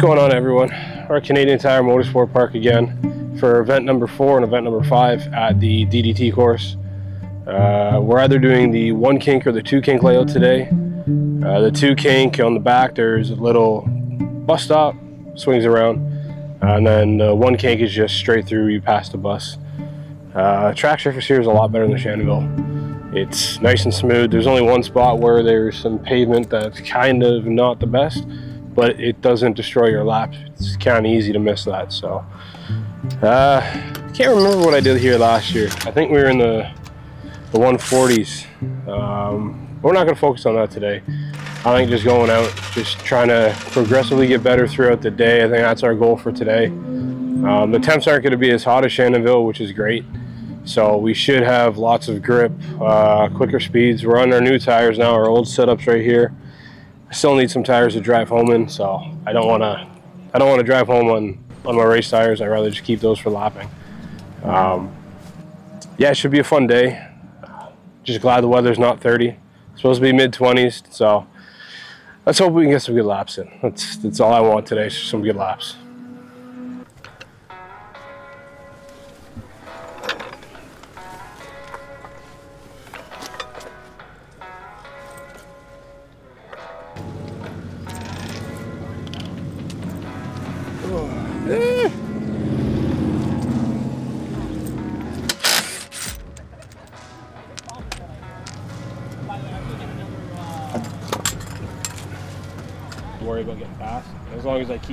What's going on everyone? We're Canadian Tire Motorsport Park again for event number four and event number five at the DDT course. Uh, we're either doing the one kink or the two kink layout today. Uh, the two kink on the back, there's a little bus stop, swings around, and then the one kink is just straight through, you pass the bus. Uh, track surface here is a lot better than Shannonville. It's nice and smooth. There's only one spot where there's some pavement that's kind of not the best, but it doesn't destroy your lap. It's kind of easy to miss that. So, uh, can't remember what I did here last year. I think we were in the the 140s. Um, we're not going to focus on that today. I think just going out, just trying to progressively get better throughout the day. I think that's our goal for today. Um, the temps aren't going to be as hot as Shannonville, which is great. So we should have lots of grip, uh, quicker speeds. We're on our new tires now, our old setups right here. I still need some tires to drive home in, so I don't want to. I don't want to drive home on on my race tires. I'd rather just keep those for lapping. Um, yeah, it should be a fun day. Just glad the weather's not 30. It's supposed to be mid 20s, so let's hope we can get some good laps in. That's that's all I want today. Some good laps.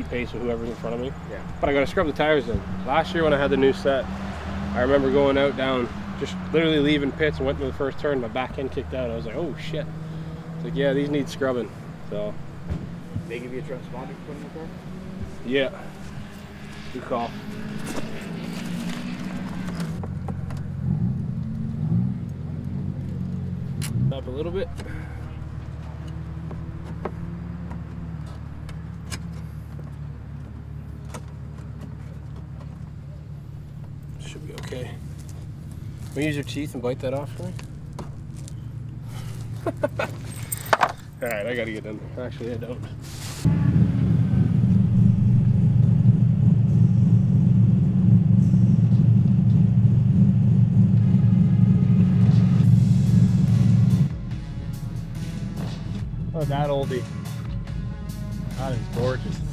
Keep pace with whoever's in front of me. Yeah. But I got to scrub the tires in. Last year when I had the new set, I remember going out down, just literally leaving pits and went to the first turn. My back end kicked out. I was like, oh shit. It's like, yeah, these need scrubbing. So, They give you a transponder to put in the car? yeah. Good call. Up a little bit. Should be okay. Can you use your teeth and bite that off for me? Alright, I gotta get in there. Actually, I don't. Oh, that oldie. That is gorgeous.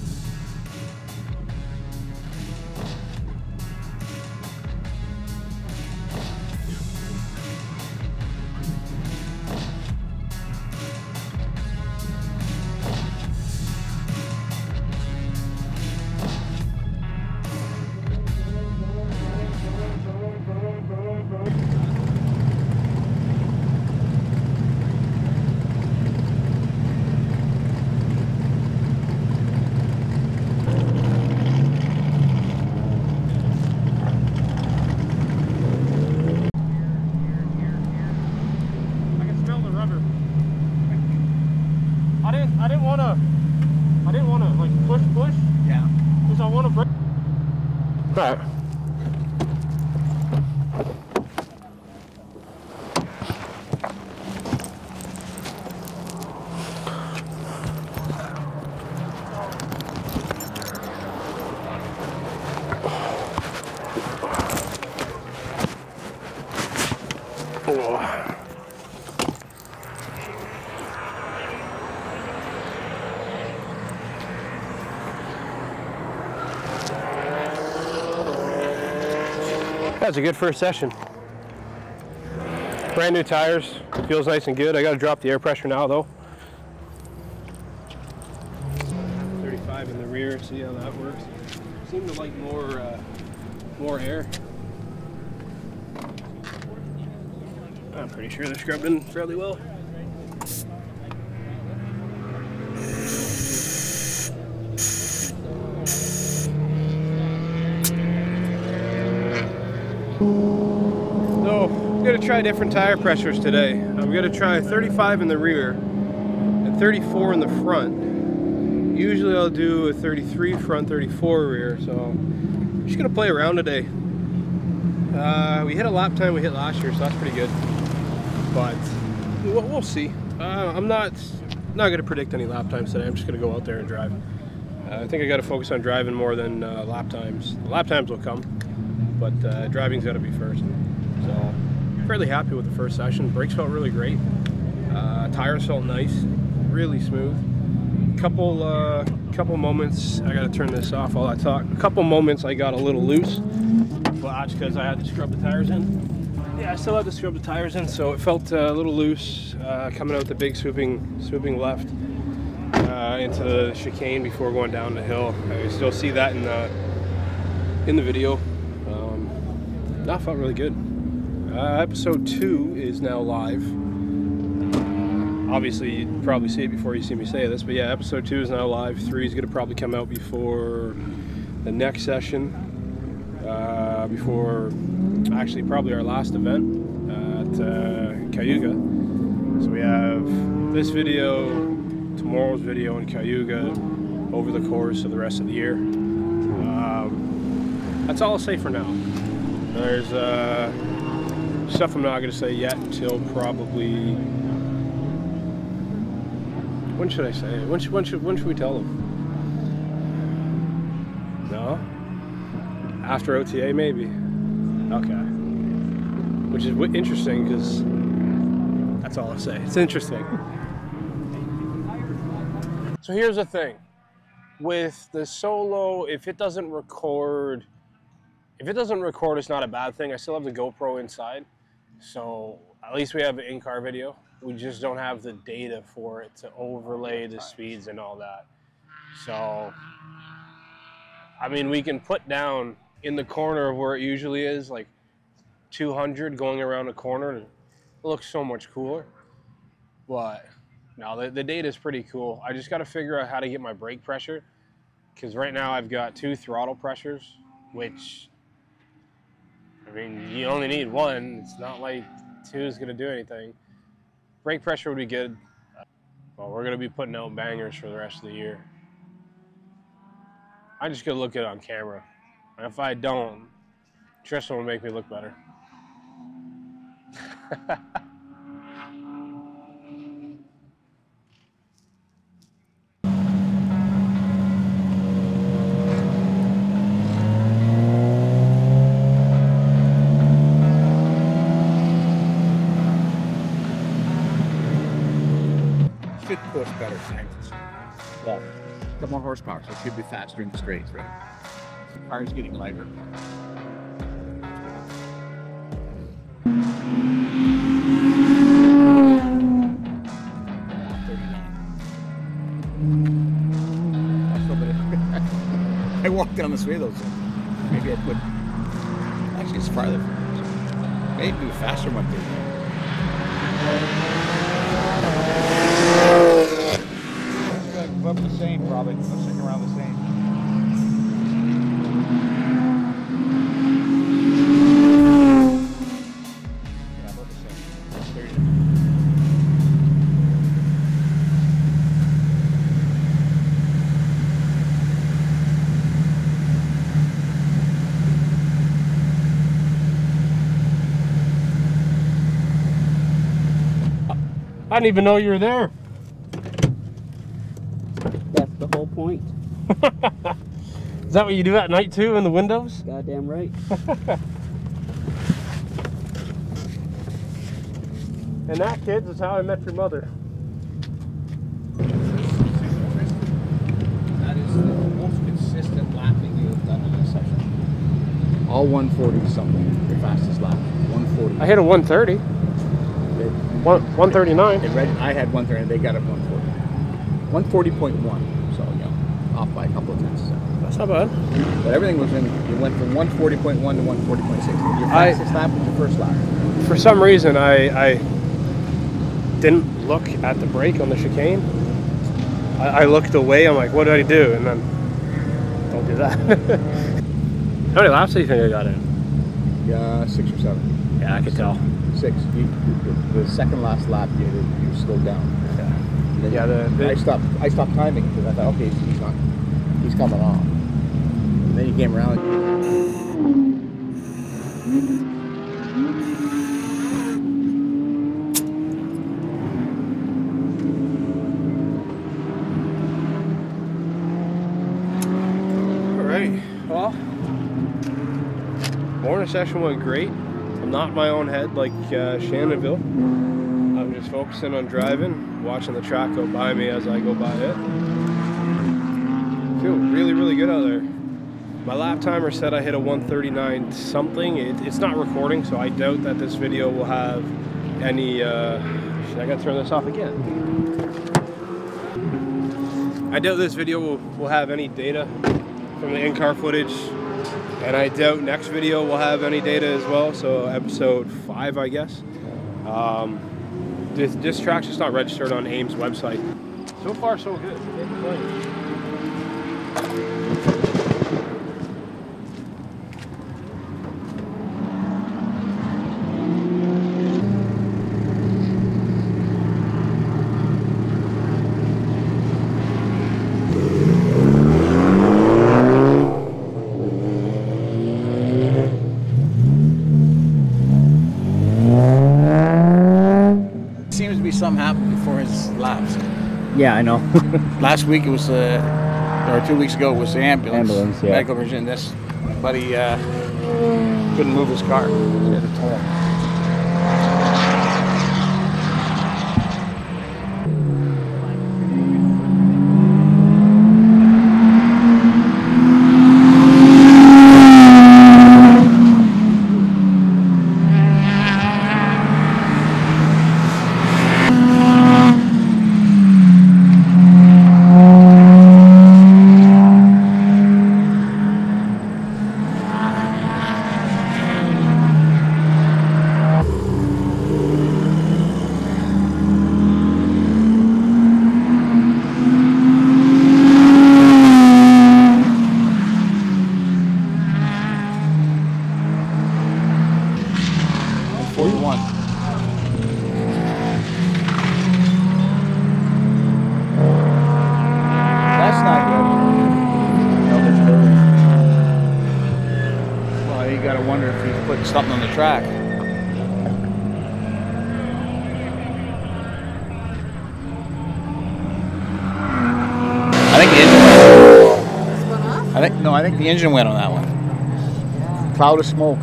I didn't want to. I didn't want to like push, push, Yeah. because I want to break. Right. That's a good first session. Brand new tires, feels nice and good. I got to drop the air pressure now though. 35 in the rear, see how that works. Seem to like more, uh, more air. I'm pretty sure they're scrubbed in fairly well. So, gonna try different tire pressures today. I'm gonna try 35 in the rear and 34 in the front. Usually I'll do a 33 front, 34 rear, so I'm just gonna play around today. Uh, we hit a lap time we hit last year, so that's pretty good. But we'll, we'll see. Uh, I'm not not gonna predict any lap times today. I'm just gonna go out there and drive. Uh, I think I got to focus on driving more than uh, lap times. Lap times will come, but uh, driving's got to be first. Fairly happy with the first session. Brakes felt really great. Uh, tires felt nice, really smooth. Couple, uh, couple moments. I got to turn this off while I talk. A couple moments I got a little loose, but because I had to scrub the tires in. Yeah, I still had to scrub the tires in, so it felt uh, a little loose uh, coming out the big swooping, swooping left uh, into the chicane before going down the hill. I still see that in the in the video. Um, that felt really good. Uh, episode two is now live. Obviously, you'd probably see it before you see me say this, but yeah, episode two is now live. Three is going to probably come out before the next session, uh, before actually probably our last event at uh, Cayuga. So we have this video, tomorrow's video in Cayuga over the course of the rest of the year. Um, that's all I'll say for now. There's uh, stuff I'm not going to say yet until probably. When should I say it? When should, when should, when should we tell them? No? After OTA, maybe? Okay. Which is interesting because that's all I'll say. It's interesting. So here's the thing with the solo, if it doesn't record, if it doesn't record, it's not a bad thing. I still have the GoPro inside, so at least we have an in-car video. We just don't have the data for it to overlay the speeds and all that. So, I mean, we can put down in the corner of where it usually is, like 200 going around a corner. It looks so much cooler. But no, the, the data is pretty cool. I just got to figure out how to get my brake pressure because right now I've got two throttle pressures, which I mean, you only need one. It's not like two is going to do anything. Brake pressure would be good. Well, we're going to be putting out bangers for the rest of the year. I'm just to look it on camera. And if I don't, Tristan will make me look better. horsepower, so it should be faster in the straights, right? Car's getting lighter. I walked down this way though, so maybe I put. Actually, it's farther. Maybe faster one day. The same, probably. Around the same. I didn't even know you were there. That's the whole point. Is that what you do at night too in the windows? Goddamn right. And that, kids, is how I met your mother. That is the most consistent lapping you've done in a session. All 140 something, your fastest lap. 140. I hit a 130. They- One, 139. It read, I had 130, and they got it 140. 140.1, so, you know, off by a couple of tenths. So. That's not bad. But everything was in, you went from 140.1 to 140.6. Your I- lap was your first lap. For some reason, I, I didn't look at the brake on the chicane. I, I looked away. I'm like, what did I do? And then, don't do that. How many laps do you think I got in? Yeah, six or seven. Yeah, I could tell. six. You, the, the second last lap, you you slowed down. Then Yeah, the- the- I stopped. I stopped timing because I thought, okay, he's not. He's coming off. And then he came around. All right. Well, morning session went great. I'm not my own head like uh, Shannonville. I'm just focusing on driving, watching the track go by me as I go by it. Feel really, really good out there. My lap timer said I hit a 139 something. It, it's not recording, so I doubt that this video will have any. Uh, I gotta turn this off again. I doubt this video will, will have any data from the in-car footage and I doubt next video will have any data as well so episode 5 I guess um, this, this track's just not registered on AIM's website so far so good Can't complain. Seems to be something happened before his laps. Yeah, I know. Last week it was, uh, or two weeks ago it was the ambulance. Ambulance, yeah. Medical emergency. This buddy uh, couldn't move his car. He had a torn. Forty-one. That's not good. No, that's good. Well, you gotta wonder if he's putting something on the track. I think the engine went. I think no, I think the engine went on that one. Cloud of smoke.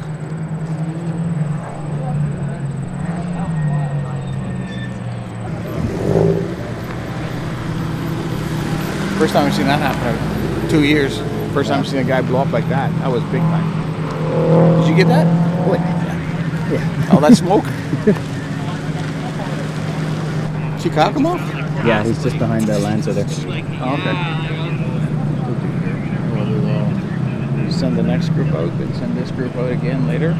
First time I've seen that happen in two years. First time I've seen a guy blow up like that. That was big time. Did you get that? Boy, yeah. yeah. All that smoke. Off? Yeah, he's just behind the Lancer there. Oh, okay. Well, we will send the next group out, then send this group out again later.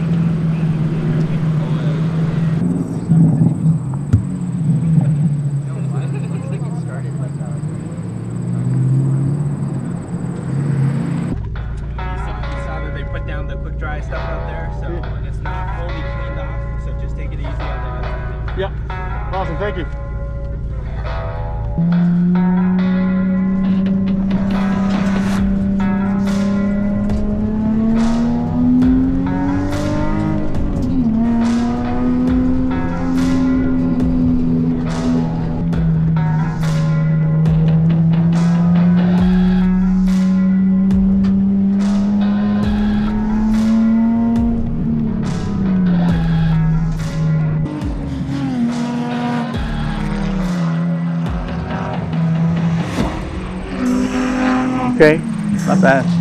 Okay, not bad.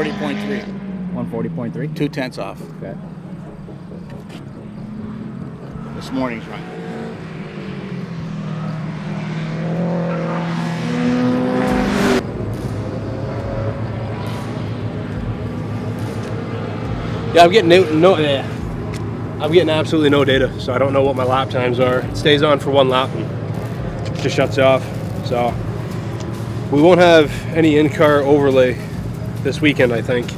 140.3. 140.3? Two tenths off. Okay. This morning's run. Yeah, I'm getting no yeah. I'm getting absolutely no data, so I don't know what my lap times are. It stays on for one lap and just shuts off. So we won't have any in-car overlay this weekend, I think.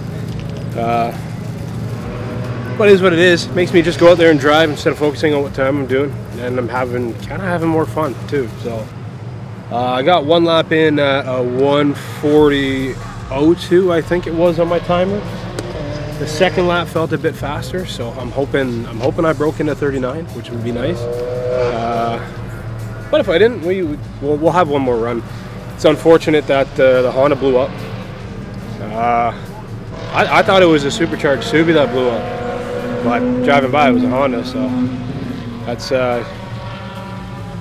Uh, but it is what it is. Makes me just go out there and drive instead of focusing on what time I'm doing, and I'm having kind of having more fun too. So uh, I got one lap in at a 140.02, I think it was on my timer. The second lap felt a bit faster, so I'm hoping I'm hoping I broke into 39, which would be nice. Uh, but if I didn't, we we'll, we'll have one more run. It's unfortunate that uh, the Honda blew up. Uh, I, I thought it was a supercharged Subi that blew up, but driving by it was a Honda, so that's uh,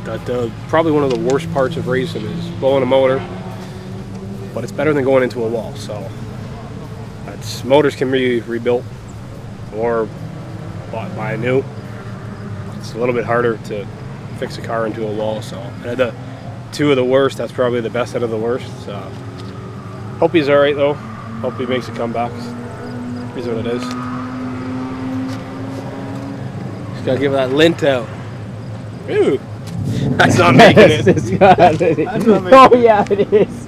that uh, probably one of the worst parts of racing is blowing a motor. But it's better than going into a wall, so. That's, motors can be rebuilt or bought by a new. It's a little bit harder to fix a car into a wall. So uh, the two of the worst. That's probably the best out of the worst. So hope he's all right though. Hope he makes a comeback. Is what it is. Just gotta give that lint out. Ooh, that's not making Yes, it. it's got it. That's not making oh yeah, it is.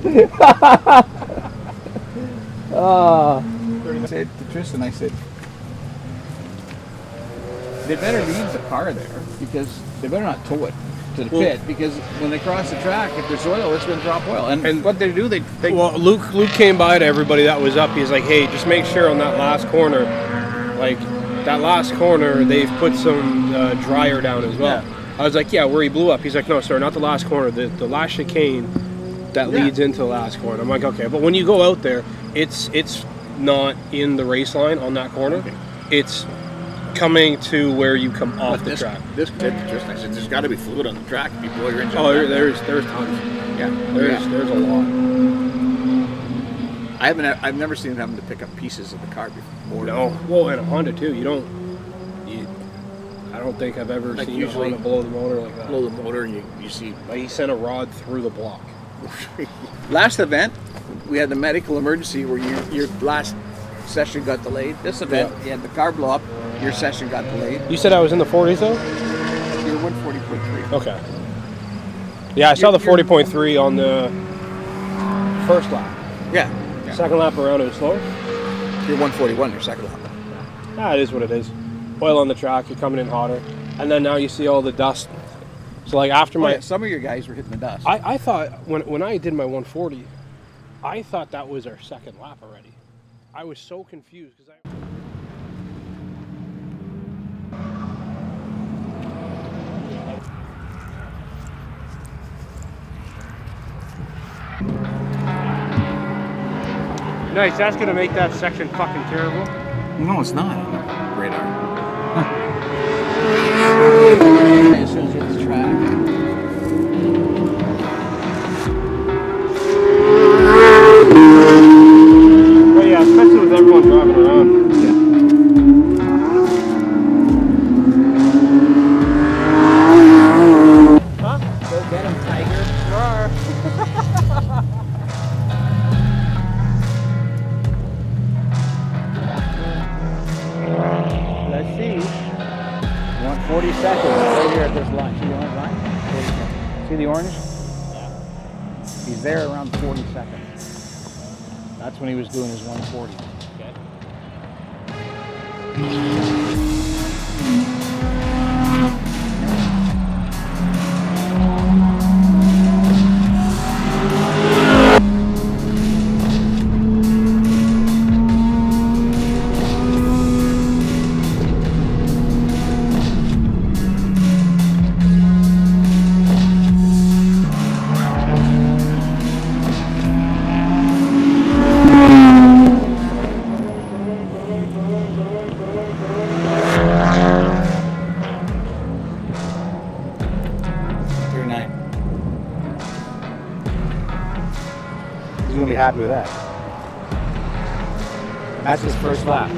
oh, I said to Tristan, I said, they better leave the car there because they better not tow it to the Well- pit because when they cross the track, if there's oil, it's going to drop oil. And, And- what they do, they, they Well, Luke Luke came by to everybody that was up. He's like, "Hey, just make sure on that last corner, like that last corner, they've put some uh, dryer down as well." I was like, "Yeah, where he blew up." He's like, "No, sir, not the last corner. The the last chicane that Yeah. leads into the last corner." I'm like, "Okay, but when you go out there, it's it's not in the race line on that corner. Okay. It's coming to where you come off the this, track." This Tristan, I said, there's got to be fluid on the track if you blow your engine. Oh, there, there's there's tons. yeah, There's yeah. there's a lot. I haven't. I've never seen them having to pick up pieces of the car before. No, well, and a Honda too. You don't. You, I don't think I've ever Like seen usually- a Honda blow the motor like that. blow the motor and you, you see. Like he sent a rod through the block. last event, we had the medical emergency where your your last session got delayed. This event, Yeah. you had the car blow up. Your session got delayed. You said I was in the 40s though. You're 140.3. Okay. Yeah, I saw the You're- you're- 40.3 on the first lap. Yeah. yeah. Second lap around it was slower. You're 141. Your second lap. Ah, it is what it is. Oil on the track. You're coming in hotter, and then now you see all the dust. So like after Oh, my, yeah, some of your guys were hitting the dust. I, I thought when when I did my 140, I thought that was our second lap already. I was so confused because I. Nice. That's gonna make that section fucking terrible. no, it's not. Radar. Happy with that. That's his first lap.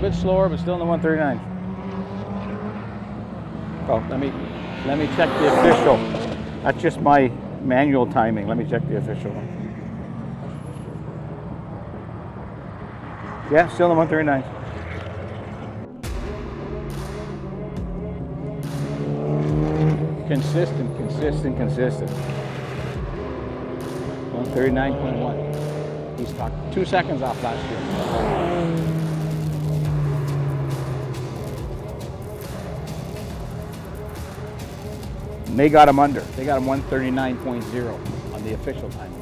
Bit slower, but still in the 139. Oh, let me let me check the official. That's just my manual timing. Let me check the official one. Yeah, still in the 139. Consistent, consistent, consistent. 139.1. He's talked two seconds off last year. And They got him under. They got him 139.0 on the official time.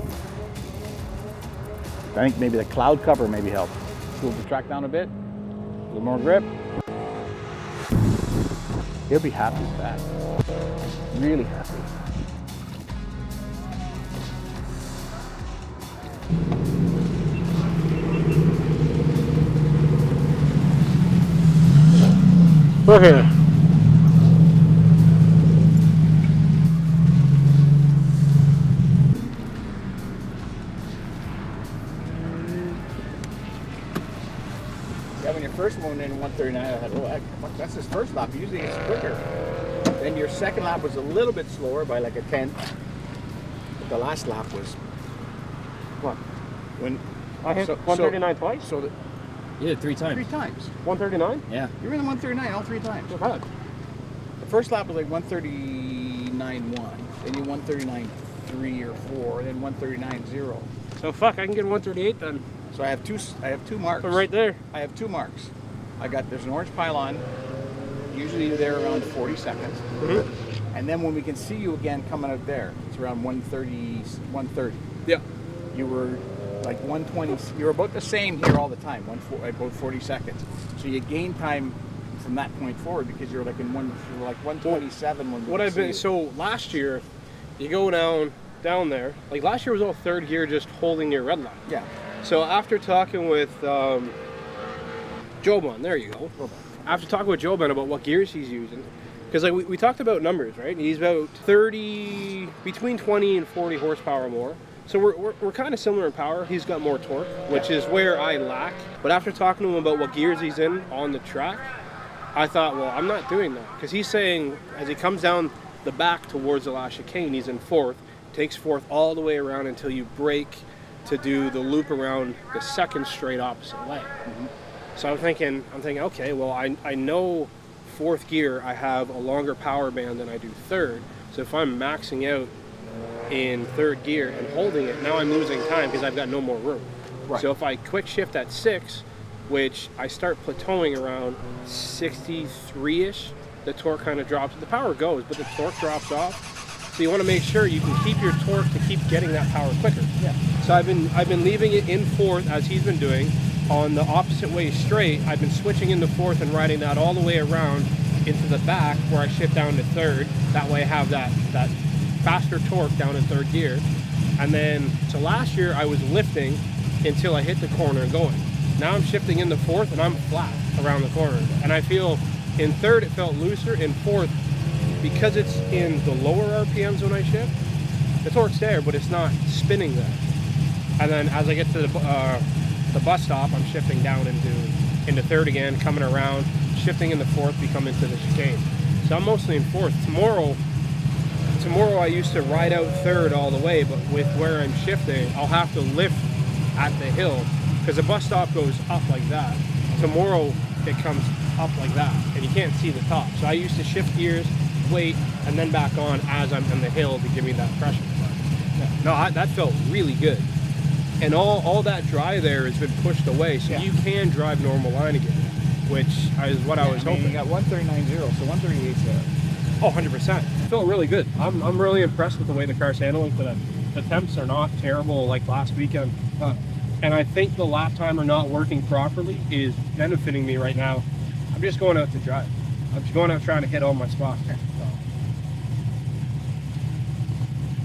I think maybe the cloud cover maybe helped. Cool the track down a bit. A little more grip. He'll be happy with that. Really happy. Okay. Yeah, first one in 139, I thought, oh, heck, fuck, that's his first lap. Usually it's quicker. Then your second lap was a little bit slower by like a tenth. But the last lap was What? when I hit So- 139 twice? so the, You did three times. three times. 139? Yeah. You were in the 139 all three times. Not bad. The first lap was like 139 one, then you 139 three or four, then 139 zero. So fuck, I can get 138 then. So I have two. s- I have two marks. Right there. I have two marks. I got there's an orange pylon. Usually they're around 40 seconds. Mm-hmm. And then when we can see you again coming out there, it's around 130, 130. Yeah. You were like 120. You were about the same here all the time, one about 40 seconds. So you gain time from that point forward because you're like in one, you were like 127 when What I've been you. so last year, you go down down there. Like last year was all third gear, just holding your red line. yeah. So after talking with um, Joban, there you go. After talking with Joban about what gears he's using, because like we, we talked about numbers, right? He's about 30, between 20 and 40 horsepower more. So we're, we're, we're kind of similar in power. He's got more torque, which is where I lack. But after talking to him about what gears he's in on the track, I thought, well, I'm not doing that because he's saying as he comes down the back towards the last chicane, he's in fourth, takes fourth all the way around until you break to do the loop around the second straight opposite way. So I'm thinking, I'm thinking, okay, well, I, I know fourth gear, I have a longer power band than I do third. So if I'm maxing out in third gear and holding it, now I'm losing time because I've got no more room. Right. So if I quick shift at six, which I start plateauing around 63-ish, the torque kind of drops. The power goes, but the torque drops off. So you want to make sure you can keep your torque to keep getting that power quicker. Yeah. So I've been I've been leaving it in fourth as he's been doing, on the opposite way straight, I've been switching into fourth and riding that all the way around into the back where I shift down to third. That way I have that, that faster torque down in third gear. And then, so last year I was lifting until I hit the corner and going. Now I'm shifting into fourth and I'm flat around the corner. And I feel in third it felt looser. In fourth, because it's in the lower RPMs when I shift, the torque's there, but it's not spinning there. And then as I get to the, uh, the bus stop, I'm shifting down into into third again, coming around, shifting into fourth, become into the chicane. So I'm mostly in fourth. Tomorrow, tomorrow I used to ride out third all the way, but with where I'm shifting, I'll have to lift at the hill because the bus stop goes up like that. Tomorrow it comes up like that, and you can't see the top. So I used to shift gears, wait, and then back on as I'm on the hill to give me that pressure. No, I, that felt really good. And all, all that dry there has been pushed away, so Yeah. you can drive normal line again, which is what I was mean, hoping. You got 139.0, so 138's there. Oh, 100%. Felt really good. I'm, I'm really impressed with the way the car's handling today. The temps are not terrible like last weekend. Uh, and I think the lap timer not working properly is benefiting me right now. I'm just going out to drive. I'm just going out trying to hit all my spots. So,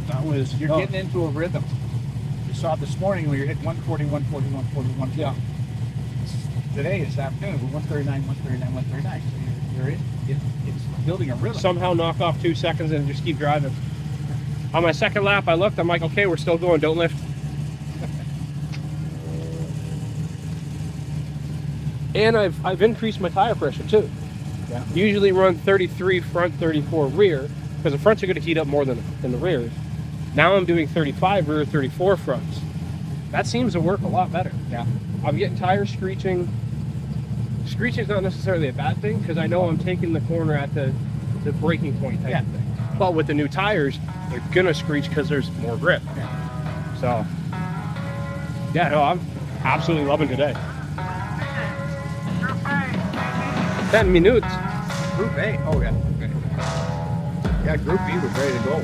that was You're oh, getting into a rhythm. You saw it this morning when you're hitting 140, 140, 140, 140. Yeah. Today, this afternoon, we're 139, 139, 139. So you're, you're in, it, it's building a rhythm. somehow knock off two seconds and just keep driving. On my second lap, I looked. I'm like, okay, we're still going. Don't lift. and I've I've increased my tire pressure too. Yeah. Usually run 33 front, 34 rear, because the fronts are going to heat up more than than the rears. Now I'm doing 35 rear, 34 fronts. That seems to work a lot better. Yeah. I'm getting tires screeching. Screeching is not necessarily a bad thing because I know I'm taking the corner at the the breaking point type Yeah. of thing. But with the new tires, they're gonna screech because there's more grip. Yeah. So, yeah, no, I'm absolutely loving today. Ten minutes. Group A. Oh, yeah. Okay. Yeah, Group B was ready to go.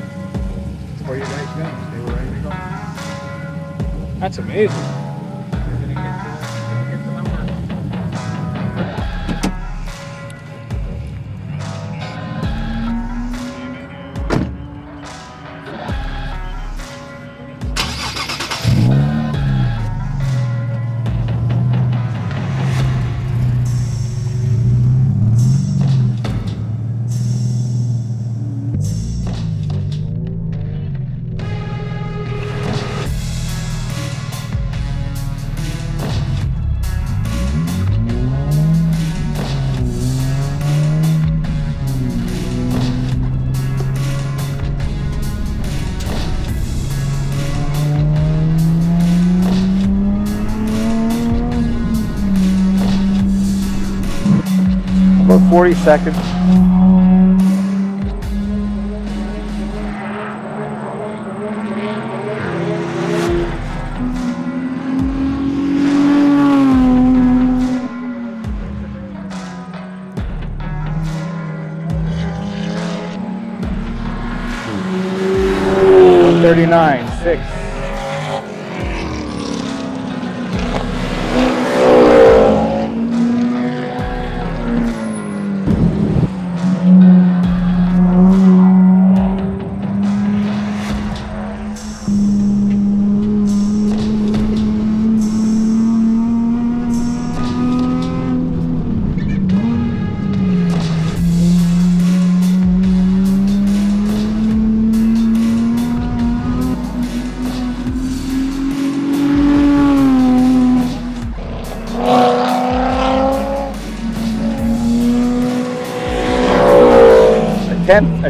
Where you guys? They were ready to go. That's amazing. 40 seconds. Thirty-nine, six.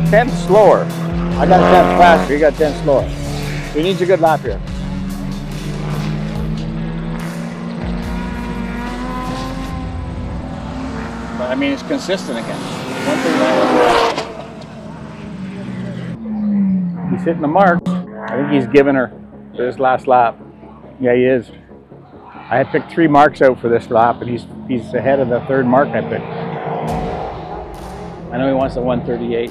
A tenth, slower. I got a tenth faster. You got a tenth slower. He needs a good lap here. But I mean, it's consistent again. One thing He's hitting the marks. I think he's giving her for this last lap. Yeah, he is. I had picked three marks out for this lap, and he's he's ahead of the third mark I picked. I know he wants the 138.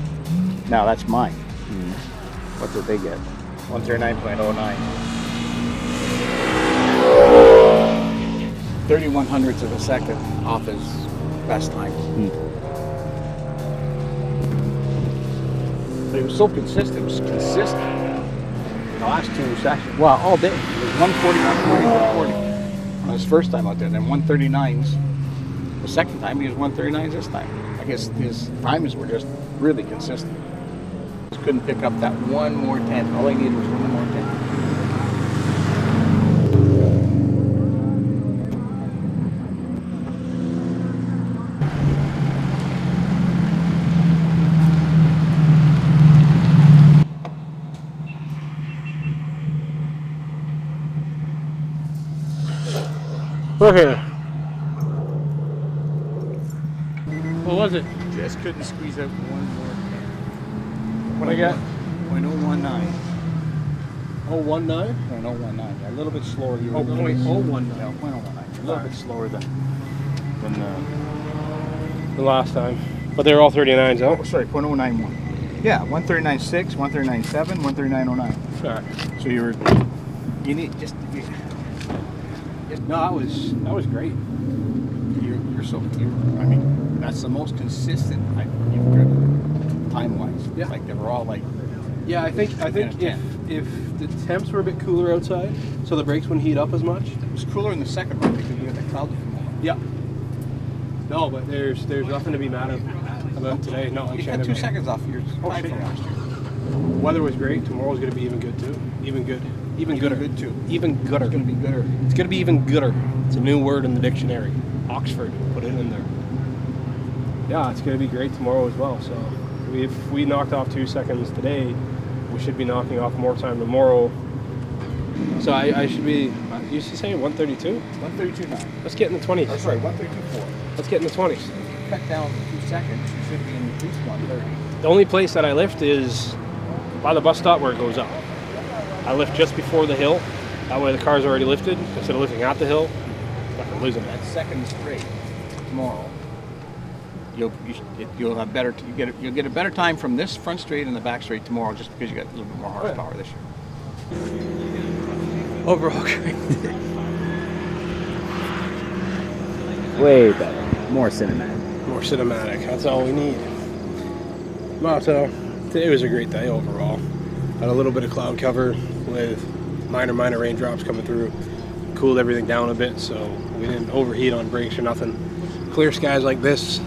Now that's mine. Hmm. What did they get? 139.09. 31 hundredths of a second off his best time. But hmm. he was so consistent, it was consistent. The last two sessions, well, all day. It was 140, 140, 140 on his first time out there, then 139s. The second time he was 139s this time. I guess his times were just really consistent. Just couldn't pick up that one more tenth. All I needed was one more tenth. Okay. What was it? Just couldn't squeeze out one more tenth. What I got? 0.019. Oh one nine. 0.019. A little bit slower. You Oh, were- point oh one nine. No, 0.019. A little bit slower than, oh, than the uh, The last time, but they're all 39s Oh, sorry, 0.091. Yeah, 139.6, 139.7, 139.09. Sorry. So you were, you need just, you, No, that was that was great. you're, you're so, you I mean, that's the most consistent I, you've driven time wise. Yeah. Like they were all like, Yeah, I think I think if if the temps were a bit cooler outside, so the brakes wouldn't heat up as much. it was cooler in the second one because you had the clouds from. Yeah. No, but there's there's nothing to be mad ab- about today. Not like You got Shannon. two seconds off your Oh, shit. Weather was great. Tomorrow's gonna be even good too. Even good. Even, Even gooder. good, too. Even gooder. It's gonna be gooder. It's gonna be even gooder. It's a new word in the dictionary. Oxford. Put it in there. Yeah, it's gonna be great tomorrow as well. So if we knocked off two seconds today, we should be knocking off more time tomorrow. So I, I should be. You used to say 132. 132.9. Let's get in the 20s. Or sorry, 132.4. Let's get in the 20s. Cut down two seconds, you should be in at least 130. The only place that I lift is by the bus stop where it goes up. I lift just before the hill. That way the car's already lifted instead of lifting at the hill. I'm losing that second straight tomorrow, you'll you, it, you'll have better you get a, you'll get a better time from this front straight and the back straight tomorrow just because you got a little bit more horsepower this year. Overall great. Way better. More cinematic. More cinematic. That's all we need. Well, so today was a great day overall. Had a little bit of cloud cover with minor, minor raindrops coming through. Cooled everything down a bit, so we didn't overheat on brakes or nothing. Clear skies like this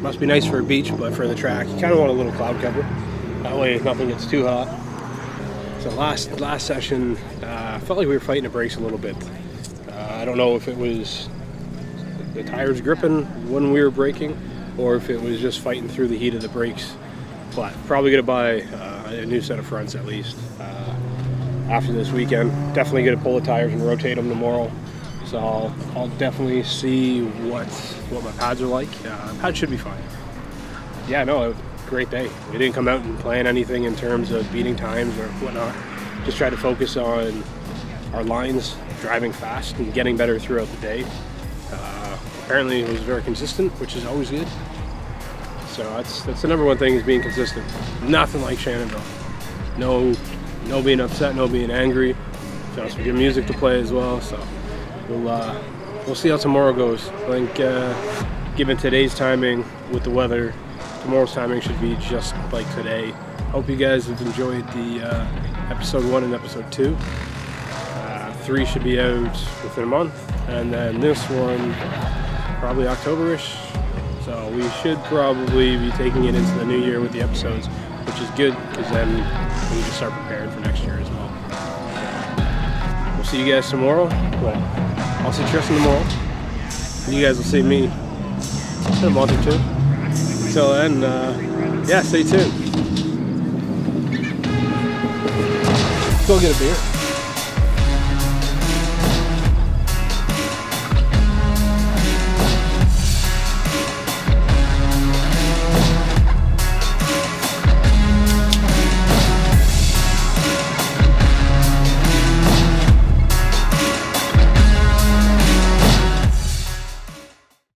must be nice for a beach, but for the track, you kind of want a little cloud cover. That way, nothing gets too hot. So last last session, uh, felt like we were fighting the brakes a little bit. Uh, I don't know if it was the tires gripping when we were braking, or if it was just fighting through the heat of the brakes. But probably gonna buy uh, a new set of fronts at least uh, after this weekend. Definitely gonna pull the tires and rotate them tomorrow. So I'll, I'll definitely see what what my pads are like. Uh, pads should be fine. Yeah, no, great day. We didn't come out and plan anything in terms of beating times or whatnot. Just tried to focus on our lines, driving fast, and getting better throughout the day. Uh, apparently, it was very consistent, which is always good. So that's that's the number one thing is being consistent. Nothing like Shannonville. No, no being upset, no being angry. Just good music to play as well. So we'll uh, we'll see how tomorrow goes. I think uh, given today's timing with the weather, tomorrow's timing should be just like today. Hope you guys have enjoyed the uh, episode one and episode two. Uh, three should be out within a month, and then this one probably Octoberish. So we should probably be taking it into the new year with the episodes, which is good because then we can start preparing for next year as well. We'll see you guys tomorrow. Well, I'll see Tristan tomorrow. You guys will see me in a month or two. Until then, uh, yeah, stay tuned. Go get a beer.